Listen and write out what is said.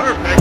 Perfect.